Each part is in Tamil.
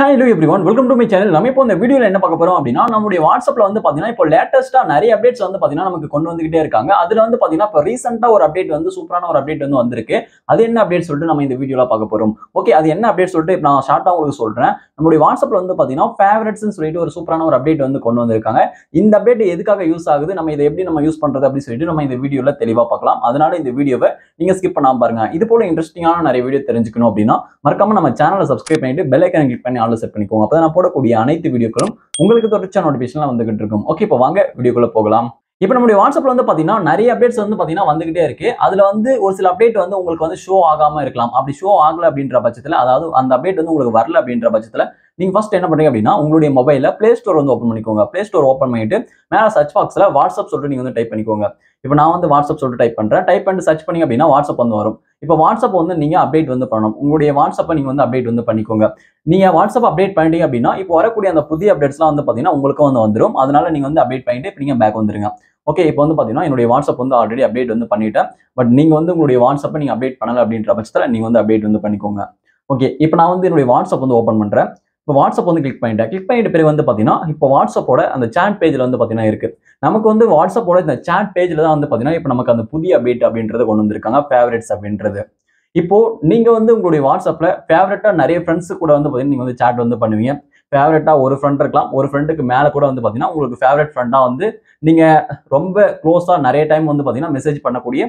Hi hello everyone welcome to my channel நம்ம இப்போ இந்த வீடியோவில் என்ன பார்க்க போறோம் அப்படின்னா நம்மளுடைய வாட்ஸ்அப்ல வந்து பார்த்தீங்கன்னா இப்போ லேட்டஸ்ட்டாக நிறைய அப்டேட்ஸ் வந்து பார்த்தீங்கன்னா நமக்கு கொண்டு வந்துகிட்டே இருக்காங்க. அதில் வந்து பார்த்தீங்கன்னா இப்போ ரீசெண்டாக ஒரு அப்டேட் வந்து சூப்பரான ஒரு அப்டேட் வந்து வந்திருக்கு. அது என்ன அப்டேட் சொல்லிட்டு நம்ம இந்த வீடியோவில் பார்க்க போகிறோம் ஓகே அது என்ன அப்டேட் சொல்லிட்டு இப்போ நான் ஷார்ட்டாக உங்களுக்கு சொல்கிறேன் நம்மளுடைய வாட்ஸ்அப்ல வந்து பார்த்தீங்கன்னா ஃபேவரட்ஸ்னு சொல்லிட்டு ஒரு சூப்பரான ஒரு அப்டேட் வந்து கொண்டு வந்திருக்காங்க. இந்த அப்டேட் எதுக்காக யூஸ் ஆகுது? நம்ம இதை எப்படி நம்ம யூஸ் பண்றது அப்படின்னு சொல்லிட்டு நம்ம இந்த வீடியோவில் தெளிவாக பார்க்கலாம். அதனால இந்த வீடியோவை நீங்க ஸ்கிப் பண்ணாம பாருங்க. இது போல இன்ட்ரெஸ்டிங்கான நிறைய வீடியோ தெரிஞ்சுக்கணும் அப்படின்னா மறக்காம நம்ம சேனலை சப்ஸ்கிரைப் பண்ணிட்டு பெல் ஐக்கனை கிளிக் பண்ணி ஆல்ல செட் பண்ணிக்கோங்க. அப்போ நான் போடக்கூடிய அனைத்து வீடியோக்களும் உங்களுக்கு தொடர்ச்சியான நோட்டிஃபிகேஷன்லாம் வந்துகிட்டு இருக்கும். ஓகே இப்போ வாங்க வீடியோக்குள்ள போகலாம். இப்போ நம்மளுடைய வாட்ஸ்அப்பில் வந்து பார்த்தீங்கன்னா நிறைய அப்டேட்ஸ் வந்து பார்த்தீங்கன்னா வந்துகிட்டே இருக்கு. அதில் வந்து ஒரு சில அப்டேட் வந்து உங்களுக்கு வந்து ஷோ ஆகாமல் இருக்கலாம். அப்படி ஷோ ஆகலை அப்படின்ற பட்சத்தில் அதாவது அந்த அப்டேட் வந்து உங்களுக்கு வரல அப்படின்ற பட்சத்தில் நீங்க ஃபர்ஸ்ட் என்ன பண்றீங்க அப்படின்னா உங்களுடைய மொபைலில் பிளே ஸ்டோர் வந்து ஓப்பன் பண்ணிக்கோங்க. பிளே ஸ்டோர் ஓப்பன் பண்ணிட்டு மேல சர்ச் பாக்ஸ்ல வாட்ஸ்அப் சொல்லிட்டு நீங்க வந்து டைப் பண்ணிக்கோங்க. இப்போ நான் வந்து வாட்ஸ்அப் சொல்லிட்டு டைப் பண்றேன். டைப் பண்ணிட்டு சர்ச் பண்ணீங்க அப்படின்னா வாட்ஸ்அப் வந்து வரும். இப்போ வாட்ஸ்அப் வந்து நீங்க அப்டேட் வந்து பண்ணணும். உங்களுடைய வாட்ஸ்அப்பை நீங்க வந்து அப்டேட் வந்து பண்ணிக்கோங்க. நீங்க வாட்ஸ்அப் அப்டேட் பண்ணிட்டீங்க அப்படின்னா இப்போ வரக்கூடிய அந்த புதிய அப்டேட்ஸ்லாம் வந்து பாத்தீங்கன்னா உங்களுக்கு வந்து வந்துடும் அதனால நீங்க வந்து அப்டேட் பண்ணிட்டு இப்போ நீங்க பேக் வந்துருங்க. ஓகே இப்போ வந்து பார்த்தீங்கன்னா என்னுடைய வாட்ஸ்அப் வந்து ஆல்ரெடி அப்டேட் வந்து பண்ணிட்டேன். பட் நீங்கள் வந்து உங்களுடைய வாட்ஸ்அப்பை நீங்கள் அப்டேட் பண்ணலை அப்படின்ற பட்சத்தில் நீங்கள் வந்து அப்டேட் வந்து பண்ணிக்கோங்க. ஓகே இப்போ நான் வந்து என்னுடைய வாட்ஸ்அப் வந்து ஓப்பன் பண்ணுறேன் இப்போ வாட்ஸ்அப் வந்து கிளிக் பண்ணிட்டேன் கிளிக் பண்ணிட்டு பிறகு வந்து பார்த்தீங்கன்னா இப்போ வாட்ஸ்அப்போட அந்த சேட் பேஜில் வந்து பார்த்தீங்கன்னா இருக்குது நமக்கு வந்து வாட்ஸ்அப்போட இந்த சேட் பேஜில் தான் வந்து பார்த்தீங்கன்னா இப்போ நமக்கு அந்த புதிய அப்டேட் அப்படின்றத கொண்டு வந்திருக்காங்க ஃபேவரட்ஸ் அப்படின்றது. இப்போ நீங்கள் வந்து உங்களுடைய வாட்ஸ்அப்பில் ஃபேவரட்டாக நிறைய ஃப்ரெண்ட்ஸ் கூட வந்து பார்த்தீங்கன்னா நீங்கள் வந்து சேட் வந்து பண்ணுவீங்க. ஃபேவரட்டாக ஒரு ஃப்ரெண்ட் இருக்கலாம் ஒரு ஃப்ரெண்டுக்கு மேலே கூட வந்து பார்த்தீங்கன்னா உங்களுக்கு ஃபேவரட் ஃப்ரெண்டாக வந்து நீங்கள் ரொம்ப க்ளோஸாக நிறைய டைம் வந்து பார்த்தீங்கன்னா மெசேஜ் பண்ணக்கூடிய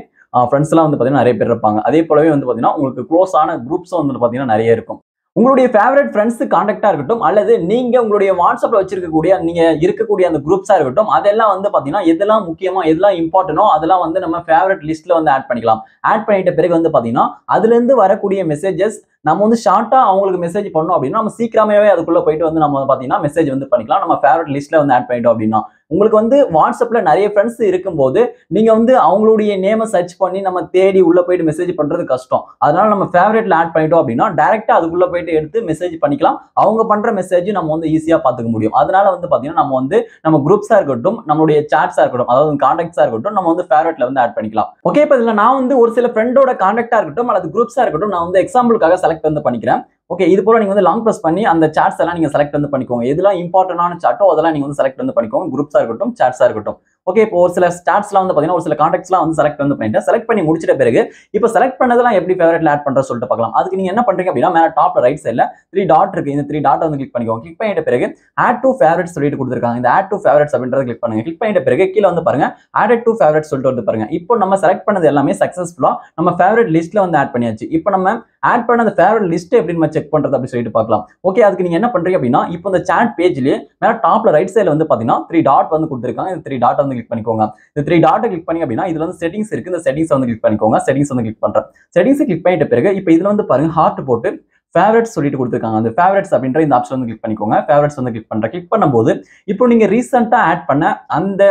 ஃப்ரெண்ட்ஸ்லாம் வந்து பார்த்தீங்கன்னா நிறைய பேர் இருப்பாங்க. அதே போலவே வந்து பார்த்தீங்கன்னா உங்களுக்கு க்ளோஸான குரூப்ஸும் வந்து பார்த்தீங்கன்னா நிறைய இருக்கும். உங்களுடைய ஃபேவரட் ஃப்ரெண்ட்ஸு காண்டாக்டாக இருக்கட்டும் அல்லது நீங்கள் உங்களுடைய வாட்ஸ்அப்பில் வச்சிருக்கக்கூடிய நீங்கள் இருக்கக்கூடிய அந்த குரூப்ஸாக இருக்கட்டும் அதெல்லாம் வந்து பார்த்தீங்கன்னா எதெல்லாம் முக்கியமாக எதெல்லாம் இம்பார்ட்டனோ அதெல்லாம் வந்து நம்ம ஃபேவரட் லிஸ்ட்டில் வந்து ஆட் பண்ணிக்கலாம். ஆட் பண்ணிட்ட பிறகு வந்து பார்த்தீங்கன்னா அதுலேருந்து வரக்கூடிய மெசேஜஸ் நம்ம வந்து ஷார்ட்டாக அவங்களுக்கு மெசேஜ் பண்ணோம் அப்படின்னா நம்ம சீக்கிரமாவே அதுக்குள்ளே போயிட்டு வந்து நம்ம பார்த்தீங்கன்னா மெசேஜ் வந்து பண்ணிக்கலாம். நம்ம ஃபேவரட் லிஸ்ட்ல வந்து ஆட் பண்ணிட்டோம் அப்படின்னா. உங்களுக்கு வந்து வாட்ஸ்அப்பில் நிறைய ஃப்ரெண்ட்ஸ் இருக்கும்போது நீங்கள் வந்து அவங்களுடைய நேமை சர்ச் பண்ணி நம்ம தேடி உள்ளே போயிட்டு மெசேஜ் பண்ணுறது கஷ்டம். அதனால நம்ம ஃபேவரெட்டில் ஆட் பண்ணிட்டோம் அப்படின்னா டேரெக்டாக அதுக்குள்ளே போயிட்டு எடுத்து மெசேஜ் பண்ணிக்கலாம். அவங்க பண்ணுற மெசேஜும் நம்ம வந்து ஈஸியாக பார்த்துக்க முடியும். அதனால வந்து பார்த்தீங்கன்னா நம்ம வந்து நம்ம குரூப்ஸாக இருக்கட்டும் நம்மளுடைய சாட்ஸாக இருக்கட்டும் அதாவது காண்டாக்ட்ஸாக இருக்கட்டும் நம்ம வந்து ஃபேவரட்ல வந்து ஆட் பண்ணிக்கலாம். ஓகே இப்போ இதில் நான் வந்து ஒரு சில ஃப்ரெண்டோட காண்டாக்டாக இருக்கட்டும் அல்லது குரூப்ஸாக இருக்கட்டும் நான் வந்து எக்ஸாம்பிளுக்காக செலக்ட் வந்து பண்ணிக்கிறேன். ஓகே இது போல நீங்க வந்து லாங் ப்ரெஸ் பண்ணி அந்த சார்ட்ஸ் எல்லாம் நீங்க செலக்ட் வந்து பண்ணிக்கோங்க. எதெல்லாம் இம்பார்ட்டன்டான சார்ட்டோ அதெல்லாம் நீங்க வந்து செலக்ட் வந்து பண்ணிக்கோங்க. குரூப்ஸா இருக்கட்டும் சார்ட்ஸாக இருக்கட்டும். ஓகே இப்போ ஒரு சில ஸ்டாட்ஸ்லாம் வந்து பார்த்தீங்கன்னா ஒரு சில கான்டாக்ட்ஸ்லாம் வந்து செலக்ட் வந்து பண்ணிட்டேன். செலக்ட் பண்ணி முடிச்சிட்ட பிறகு இப்போ செலக்ட் பண்ணதெல்லாம் எப்படி ஃபேவரட்ல ஆட் பண்ற சொல்லிட்டு பார்க்கலாம். அதுக்கு நீங்க என்ன பண்றீங்க அப்படின்னா மேல டாப்ல ரைட் சைட்ல த்ரீ டாட் இருக்கு. இந்த த்ரீ டாட் வந்து கிளிக் பண்ணிக்கோங்க. கிளிக் பண்ணிட்ட பிறகு ஆட் டூ ஃபேவரட்ஸ் சொல்லிட்டு கொடுத்துருக்காங்க. இந்த ஆட் டூ ஃபேவரட்ஸ் அப்படின்றத கிளிக் பண்ணுங்க. கிளிக் பண்ணிட்ட பிறகு கீழே வந்து பாருங்க ஆட் டூ ஃபேவரட் சொல்லிட்டு வந்து பாருங்க. இப்போ நம்ம செலக்ட் பண்ணது எல்லாமே சக்சஸ்ஃபுல்லா நம்ம ஃபேவரட் லிஸ்ட்ல வந்து ஆட் பண்ணியாச்சு. இப்போ நம்ம ஆட் பண்ண அந்த ஃபேவரட் லிஸ்ட் எப்படி நம்ம செக் பண்றது அப்படி சொல்லிட்டு பார்க்கலாம். ஓகே அதுக்கு நீங்க என்ன பண்றீங்க அப்படின்னா இப்போ இந்த சாட் பேஜ்லயே மேல டாப்ல ரைட் சைடுல வந்து பாத்தீங்கன்னா த்ரீ டாட் வந்து கொடுத்துருக்காங்க. இந்த த்ரீ டாட் வந்து கிளிக் பண்ணிக்கோங்க. இந்த த்ரீ டாட்டை கிளிக் பண்ணி அப்படின்னா இதுல வந்து செட்டிங்ஸ் இருக்கு. இந்த செட்டிங்ஸ் வந்து கிளிக் பண்ணிக்கோங்க. செட்டிங்ஸ் வந்து கிளிக் பண்றேன். செட்டிங்ஸ் கிளிக் பண்ணிட்ட பிறகு இப்போ இதுல வந்து பாருங்க ஹார்ட் போட்டு ஃபேவரட்ஸ் சொல்லிட்டு கொடுத்துருக்காங்க. அந்த ஃபேவரட்ஸ் அப்படின்ற இந்த ஆப்ஷன் வந்து கிளிக் பண்ணிக்கோங்க. ஃபேவரட்ஸ் வந்து கிளிக் பண்ணுற கிளிக் பண்ணும்போது இப்போ நீங்கள் ரீசெண்டாக ஆட் பண்ண அந்த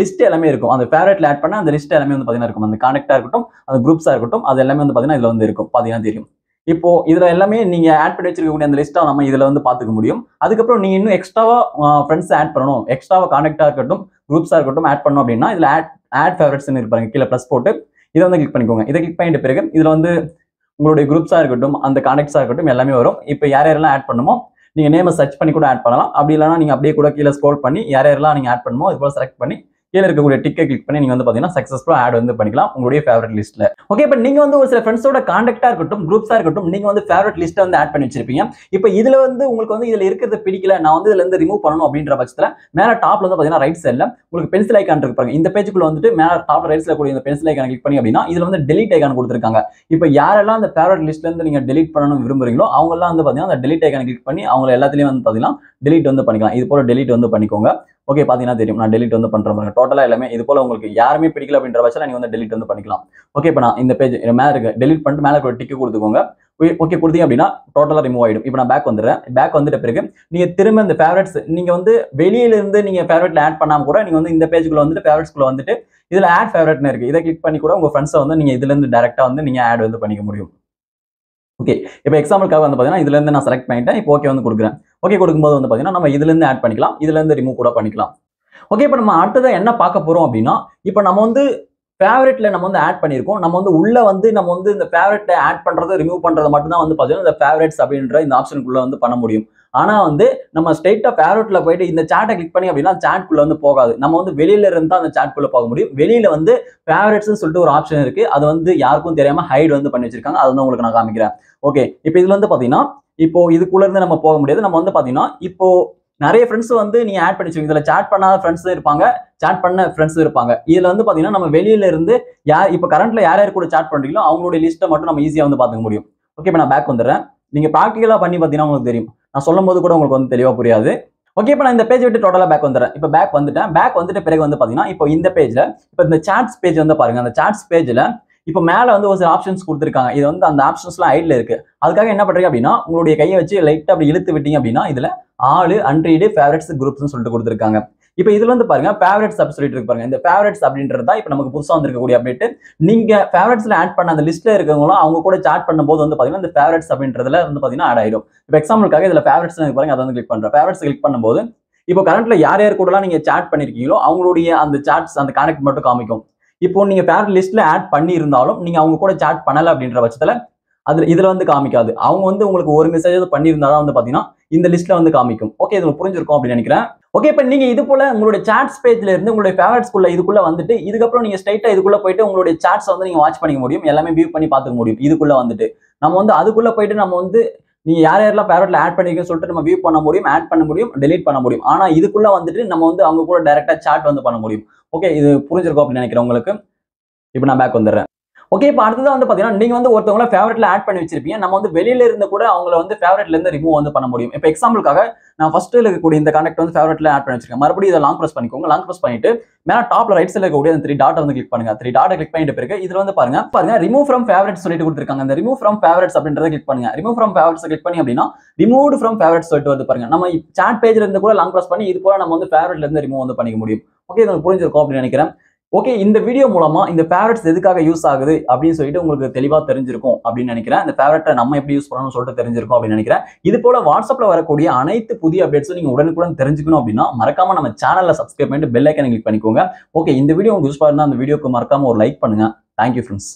லிஸ்ட் எல்லாமே இருக்கும். அந்த ஃபேவரட்ல ஆட் பண்ண அந்த லிஸ்ட் எல்லாமே வந்து பார்த்தீங்கன்னா இருக்கும். அந்த கான்டாக்டா இருக்கட்டும் அந்த குரூப்ஸாக இருக்கட்டும் அது எல்லாமே வந்து பார்த்தீங்கன்னா இதில் வந்து இருக்கும். பார்த்தீங்கன்னா தெரியும். இப்போ இதுல எல்லாமே நீங்க ஆட் பண்ணி வச்சிருக்கக்கூடிய அந்த லிஸ்ட்டை நம்ம இதுல வந்து பாத்துக்க முடியும். அதுக்கப்புறம் நீங்க இன்னும் எக்ஸ்ட்ராவா ஃப்ரெண்ட்ஸ் ஆட் பண்ணணும். எக்ஸ்ட்ராவா கான்டாக்டா இருக்கட்டும் குரூப்ஸா இருக்கட்டும் ஆட் பண்ணணும் அப்படின்னா இதுல ஆட் ஆட் ஃபேவரட்ஸ்னு இருப்பாங்க கீழே ப்ளஸ் போட்டு இதை வந்து கிளிக் பண்ணிக்கோங்க. இதை கிளிக் பண்ணிட்டு பிறகு இதுல வந்து உங்களுடைய குரூப்ஸா இருக்கட்டும் அந்த கான்டாக்ட்ஸா இருக்கட்டும் எல்லாமே வரும். இப்போ யார் யாரெல்லாம் ஆட் பண்ணுமோ நீங்க நேமை சர்ச் பண்ணி கூட ஆட் பண்ணலாம். அப்படி இல்லைனா நீங்க அப்படியே கூட கீழே ஸ்க்ரோல் பண்ணி யார் யாரெல்லாம் நீங்க ஆட் பண்ணுமோ இது போல செலக்ட் பண்ணி கீழே இருக்கக்கூடிய டிக்கை கிளிக் பண்ணி நீங்க வந்து பாத்தீங்கன்னா சக்ஸஸ்ஃபுல்லாக ஆட் வந்து பண்ணிக்கலாம் உங்களுடைய ஃபேவரட் லிஸ்ட்ல ஓகே இப்போ நீங்க வந்து ஒரு சில ஃப்ரெண்ட்ஸோட கான்டாக்டா இருக்கட்டும் குரூப்ஸா இருக்கட்டும் நீங்க வந்து ஃபேவரட் லிஸ்ட் வந்து ஆட் பண்ணி வச்சிருப்பீங்க. இப்போ இதுல வந்து உங்களுக்கு வந்து இதுல இருக்கிறது பிடிக்கல நான் வந்து இதுல இருந்து ரிமூவ் பண்ணணும் அப்படின்ற பட்சத்துல மேல டாப்ல வந்து பாத்தீங்கன்னா ரைட் சைட்ல உங்களுக்கு பென்சில் ஐக்கான் இருப்பாங்க இந்த பேஜுக்குள்ள வந்துட்டு மேல டாப் ரைட் சைட்ல கூடிய இந்த பென்சில் ஐக்கான் கிளிக் பண்ணி அப்படின்னா இதுல வந்து டெலிட் ஐக்கான் கொடுத்துருக்காங்க. இப்போ யாரெல்லாம் அந்த ஃபேவரட் லிஸ்ட்ல இருந்து நீங்க டெலிட் பண்ணணும் விரும்புறீங்களோ அவங்க எல்லாம் வந்து பாத்தீங்கன்னா அந்த டெலிட் ஐக்கான் கிளிக் பண்ணி அவங்க எல்லாத்துலயும் வந்து பாத்தீங்கன்னா டெலிட் வந்து பண்ணிக்கலாம். இது போல டெலிட் வந்து பண்ணிக்கோங்க. ஓகே பார்த்தீங்கன்னா தெரியும். நான் டெலிட் வந்து பண்ணுற மாதிரி. டோட்டலாக எல்லாமே இது போல் உங்களுக்கு யாருமே பிடிக்கல அப்படின்ற பட்சத்தில் நீங்கள் வந்து டெலிட் வந்து பண்ணிக்கலாம். ஓகே இப்போ நான் இந்த பேஜ் மேலே இருக்கு டெலிட் பண்ணிட்டு மேலே ஒரு டிக்கு கொடுத்துக்கோங்க. ஓகே கொடுத்தீங்க அப்படின்னா டோட்டலாக ரிமூவ் ஆகிடும் இப்போ நான் பேக் வந்துடுறேன். பேக் வந்துட்ட பிறகு நீங்கள் திரும்ப இந்த ஃபேவரட்ஸ் நீங்கள் வந்து வெளியிலேருந்து நீங்கள் ஃபேவரட்ல ஆட் பண்ணாமல் கூட நீங்கள் வந்து இந்த பேஜுக்குள்ளே வந்துட்டு ஃபேவரட்ஸ்க்குள்ளே வந்துட்டு இதில் ஆட் ஃபேவரட்னு இருக்குது இதை கிளிக் பண்ணி கூட உங்கள் ஃப்ரெண்ட்ஸை வந்து நீங்கள் இதுலேருந்து டேரெக்டாக வந்து நீங்கள் ஆட் வந்து பண்ணிக்க முடியும். ஓகே இப்போ எக்ஸாம்பிளுக்காக வந்து பார்த்தீங்கன்னா இதுலேருந்து நான் செலக்ட் பண்ணிட்டேன். இப்போ ஓகே வந்து கொடுக்குறேன். ஓகே கொடுக்கும்போது வந்து பார்த்தீங்கன்னா நம்ம இதுலேருந்து ஆட் பண்ணிக்கலாம் இதுலேருந்து ரிமூவ் கூட பண்ணிக்கலாம். ஓகே இப்போ நம்ம அடுத்ததாக என்ன பார்க்க போகிறோம் அப்படின்னா இப்போ நம்ம வந்து ஃபேவரெட்டில் நம்ம வந்து ஆட் பண்ணியிருக்கோம். நம்ம வந்து உள்ளே வந்து நம்ம வந்து இந்த ஃபேவரட்டை ஆட் பண்ணுறது ரிமூவ் பண்ணுறது மட்டும்தான் வந்து பார்த்தீங்கன்னா இந்த ஃபேவரட்ஸ் அப்படின்ற இந்த ஆப்ஷனுக்குள்ளே வந்து பண்ண முடியும். ஆனால் வந்து நம்ம ஸ்ட்ரெயிட்டா ஃபேவரட்டில் போயிட்டு இந்த சாட்டை கிளிக் பண்ணி அப்படின்னா chat வந்து போகாது. நம்ம வந்து வெளியில இருந்து தான் அந்த chat போக முடியும். வெளியில் வந்து ஃபேவரட்ஸ்னு சொல்லிட்டு ஒரு ஆப்ஷன் இருக்குது அது வந்து யாருக்கும் தெரியாமல் ஹைட் வந்து பண்ணி வச்சிருக்காங்க. அது வந்து உங்களுக்கு நான் காமிக்கிறேன். ஓகே இப்போ இதில் வந்து பார்த்தீங்கன்னா இப்போ இதுக்குள்ளேருந்து நம்ம போக முடியாது. நம்ம வந்து பார்த்தீங்கன்னா இப்போ நிறைய ஃப்ரெண்ட்ஸ் வந்து நீங்க ஆட் பண்ணி வச்சுக்கோங்க இதில் சேட் பண்ணாத ஃப்ரெண்ட்ஸ் இருப்பாங்க. சேட் பண்ண ஃப்ரெண்ட்ஸ் இருப்பாங்க. இதில் வந்து பார்த்தீங்கன்னா நம்ம வெளியில இருந்து யார் இப்போ கரண்ட்ல யார் யார் கூட சேட் பண்ணுறீங்களோ அவங்களுடைய லிஸ்ட்டை மட்டும் நம்ம ஈஸியாக வந்து பார்த்துக்க முடியும். ஓகே இப்போ நான் பேக் வந்துடுறேன். நீங்க ப்ராக்டிகலாக பண்ணி பார்த்தீங்கன்னா உங்களுக்கு தெரியும். நான் சொல்லும் போது கூட உங்களுக்கு வந்து தெளிவாக புரியாது. ஓகே இப்போ நான் இந்த பேஜ் விட்டு டோட்டலாக பேக் வந்துடுறேன். இப்போ பேக் வந்துட்டேன். பேக் வந்துட்டு பிறகு வந்து பார்த்தீங்கன்னா இப்போ இந்த பேஜில் இப்போ இந்த சாட்ஸ் பேஜ் வந்து பாருங்க. அந்த சாட்ஸ் பேஜில் இப்போ மேலே வந்து ஒரு சில ஆப்ஷன்ஸ் கொடுத்துருக்காங்க. இது வந்து அந்த ஆப்ஷன்ஸ்லாம் ஐடில் இருக்குது அதுக்காக என்ன பண்ணுறீங்க அப்படின்னா உங்களுடைய கையை வச்சு லைட்டாக அப்படி இழுத்து விட்டீங்க அப்படின்னா இதில் ஆளு அன்ரீடு ஃபேவரட்ஸ் குரூப்ஸ்னு சொல்லிட்டு கொடுத்துருக்காங்க. இப்போ இதில் வந்து பாருங்க ஃபேவரட்ஸ் அப்படி சொல்லிட்டு இருக்கு பாருங்க. இந்த ஃபேவரட்ஸ் அப்படின்றது தான் இப்போ நமக்கு புதுசாக வந்திருக்கக்கூடிய அப்டேட் நீங்க ஃபேவரட்ஸில் ஆட் பண்ண அந்த லிஸ்ட்டில் இருக்கவங்களும் அவங்க கூட சாட் பண்ணும்போது வந்து பார்த்தீங்கன்னா இந்த ஃபேவரட்ஸ் அப்படின்றதுல வந்து பார்த்தீங்கன்னா ஆட் ஆயிடும். இப்போ எக்ஸாம்பிளுக்காக இதில் ஃபேவரட்ஸ் பாருங்க அதை வந்து கிளிக் பண்ணுறேன் ஃபேவரட்ஸ் கிளிக் பண்ணும்போது இப்போ கரண்ட்ல யார் யார் கூடலாம் நீங்கள் சாட் பண்ணிருக்கீங்களோ அவங்களுடைய அந்த சாட்ஸ் அந்த கனெக்ட் மட்டும் காமிக்கும். இப்போ நீங்க பேர் லிஸ்ட்ல ஆட் பண்ணியிருந்தாலும் நீங்கள் நீங்க அவங்க கூட சாட் பண்ணல அப்படின்ற பட்சத்துல அதுல இதுல வந்து காமிக்காது. அவங்க வந்து உங்களுக்கு ஒரு மெசேஜ் பண்ணியிருந்தாதான் வந்து பாத்தீங்கன்னா இந்த லிஸ்ட்ல வந்து காமிக்கும். ஓகே இது புரிஞ்சிருக்கும் அப்படின்னு நினைக்கிறேன். ஓகே இப்போ நீங்க இது போல உங்களுடைய சாட்ஸ் பேஜ்ல இருந்து உங்களுடைய ஃபேவரட்ஸ்குள்ள இதுக்குள்ள வந்துட்டு இதுக்கப்புறம் நீங்க ஸ்ட்ரைட்டா இதுக்குள்ள போயிட்டு உங்களுடைய சாட்ஸ் வந்து நீங்க வாட்ச் பண்ணிக்க முடியும். எல்லாமே வியூ பண்ணி பார்த்துக்க முடியும். இதுக்குள்ள வந்துட்டு. நம்ம வந்து அதுக்குள்ள போயிட்டு நம்ம வந்து நீங்கள் யார் யாரெல்லாம் பேரட்டில் ஆட் பண்ணிக்கன்னு சொல்லிட்டு நம்ம வியூ பண்ண முடியும் ஆட் பண்ண முடியும் டெலீட் பண்ண முடியும். ஆனா இதுக்குள்ள வந்துட்டு நம்ம வந்து அவங்க கூட டேரெக்டாக சாட் வந்து பண்ண முடியும். ஓகே இது புரிஞ்சிருக்கும் அப்படின்னு நினைக்கிறேன் உங்களுக்கு. இப்போ நான் பேக் வந்துடுறேன். ஓகே இப்போ அடுத்ததான் வந்து பார்த்தீங்கன்னா நீங்கள் வந்து ஒருத்தவங்கள ஃபேவரட்ல ஆட் பண்ணி வச்சிருப்பீங்க. நம்ம வந்து வெளியில இருந்து கூட அவங்கள வந்து ஃபேவரட்ல இருந்து ரிமூவ் வந்து பண்ண முடியும். இப்போ எக்ஸாம்பிளுக்காக நான் ஃபர்ஸ்ட் இருக்கக்கூடிய இந்த கான்டாக்ட் வந்து ஃபேவரட்ல ஆட் பண்ணி வச்சிருக்கேன். மறுபடியும் இதை லாங் ப்ரெஸ் பண்ணிக்கோங்க. லாங் ப்ரெஸ் பண்ணிட்டு மேலே டாப்ல ரைட் சைடில் இருக்கக்கூடிய அந்த த்ரீ டாட்டை வந்து கிளிக் பண்ணுங்க. த்ரீ டாட்டை கிளிக் பண்ணிட்டு பிறகு இதில் வந்து பாருங்க பாருங்க ரிமூவ் ஃப்ரம் ஃபேவரட் சொல்லிட்டு கொடுத்துருக்காங்க. அந்த ரிமூவ் ஃப்ரம் ஃபேவரட்ஸ் அப்படின்றத கிளிக் பண்ணுங்க. ரிமூவ் ஃப்ரம் ஃபேவரட்ஸ் கிளிக் பண்ணி அப்படின்னா ரிமூவ் ஃப்ரம் ஃபேவரட் சொல்லிட்டு வந்து பாருங்க. நம்ம சாட் பேஜ்ல இருந்து கூட லாங் ப்ரெஸ் பண்ணி இது போல நம்ம வந்து ஃபேவரட்ல இருந்து ரிமூவ் வந்து பண்ணிக்க முடியும். ஓகே இது உங்களுக்கு புரிஞ்சிருக்கும் அப்படின்னு நினைக்கிறேன். ஓகே இந்த வீடியோ மூலமா இந்த ஃபேவரட்ஸ் எதுக்காக யூஸ் ஆகுது அப்படின்னு சொல்லிட்டு உங்களுக்கு தெளிவாக தெரிஞ்சிருக்கும் அப்படின்னு நினைக்கிறேன். இந்த ஃபேவரட்டை நம்ம எப்படி யூஸ் பண்ணணும்னு சொல்லிட்டு தெரிஞ்சிருக்கும் அப்படின்னு நினைக்கிறேன். இது போல வாட்ஸ்அப்ல வரக்கூடிய அனைத்து புதிய அப்டேட்ஸும் நீங்க உடனுக்குடன் தெரிஞ்சுக்கணும் அப்படின்னா மறக்காம நம்ம சேனல்ல சப்ஸ்கிரைப் பண்ணிட்டு பெல் ஐக்கனை கிளிக் பண்ணிக்கோங்க. ஓகே இந்த வீடியோ உங்களுக்கு யூஸ் பண்ணா அந்த வீடியோக்கு மறக்காம ஒரு லைக் பண்ணுங்க. Thank you friends